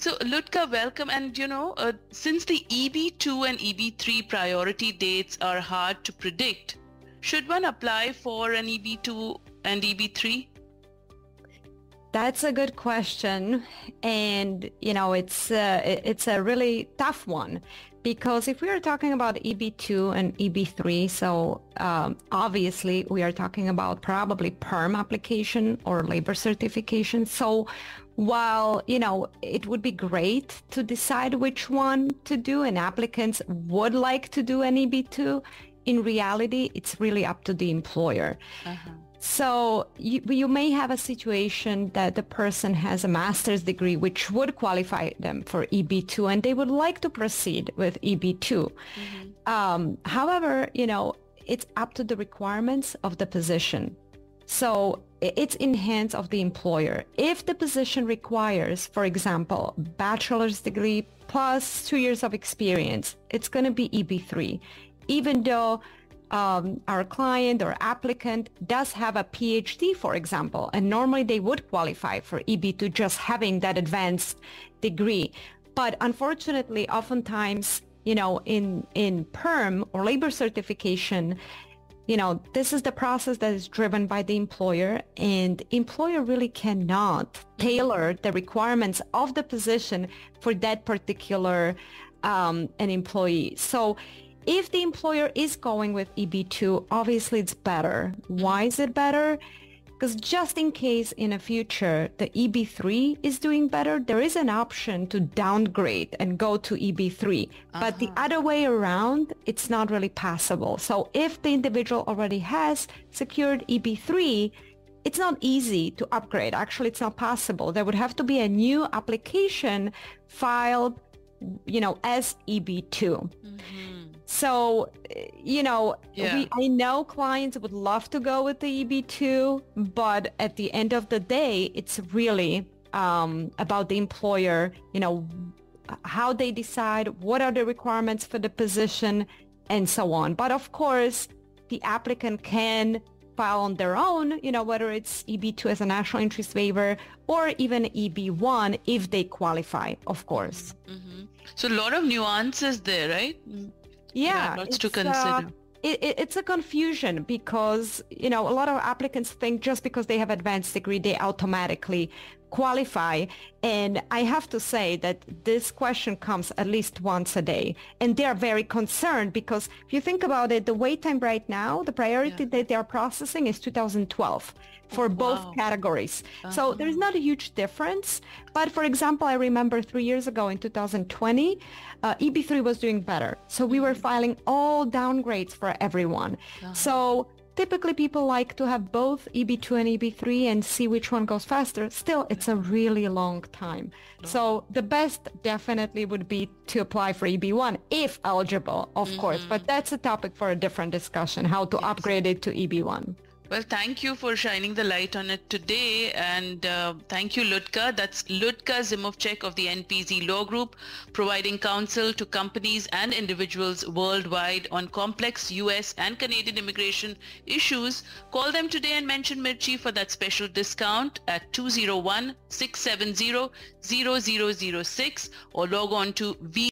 So, Ludka, welcome. And you know, uh, since the EB2 and EB3 priority dates are hard to predict, should one apply for an EB2 and EB3? That's a good question, and you know it's uh, it's a really tough one because if we are talking about EB2 and EB3, so um, obviously we are talking about probably PERM application or labor certification. So while you know it would be great to decide which one to do, and applicants would like to do an EB2, in reality it's really up to the employer. Uh-huh. So you, you may have a situation that the person has a master's degree which would qualify them for EB2 and they would like to proceed with EB2. Mm-hmm. Um, however, you know, it's up to the requirements of the position. So it's in hands of the employer. If the position requires, for example, bachelor's degree plus two years of experience, it's going to be EB3. Even though um, our client or applicant does have a PhD, for example, and normally they would qualify for EB2 just having that advanced degree. But unfortunately, oftentimes, you know, in, in PERM or labor certification, you know, this is the process that is driven by the employer and employer really cannot tailor the requirements of the position for that particular um, an employee. So if the employer is going with EB2, obviously it's better. Why is it better? Because just in case in the future the EB3 is doing better, there is an option to downgrade and go to EB3. Uh-huh. But the uh-huh. other way around, it's not really possible. So if the individual already has secured EB3, it's not easy to upgrade. Actually, it's not possible. There would have to be a new application filed, you know, as EB2. Mm-hmm. So, you know, yeah. we, I know clients would love to go with the EB2, but at the end of the day, it's really um, about the employer, you know, how they decide, what are the requirements for the position, and so on. But of course, the applicant can file on their own, you know, whether it's EB2 as a national interest waiver or even EB1 if they qualify, of course. Mm-hmm. So a lot of nuances there, right? Yeah, yeah to uh, consider. Uh, it, it, it's a confusion because you know a lot of applicants think just because they have advanced degree they automatically qualify and i have to say that this question comes at least once a day and they are very concerned because if you think about it the wait time right now the priority yeah. that they are processing is 2012 for oh, both wow. categories uh-huh. so there's not a huge difference but for example i remember three years ago in 2020 uh, eb3 was doing better so we were mm-hmm. filing all downgrades for everyone uh-huh. so Typically people like to have both EB2 and EB3 and see which one goes faster. Still, it's a really long time. So the best definitely would be to apply for EB1 if eligible, of mm-hmm. course. But that's a topic for a different discussion, how to upgrade it to EB1. Well, thank you for shining the light on it today. And uh, thank you, Ludka. That's Ludka Zimovcak of the NPZ Law Group, providing counsel to companies and individuals worldwide on complex US and Canadian immigration issues. Call them today and mention Mirchi for that special discount at 201-670-0006 or log on to v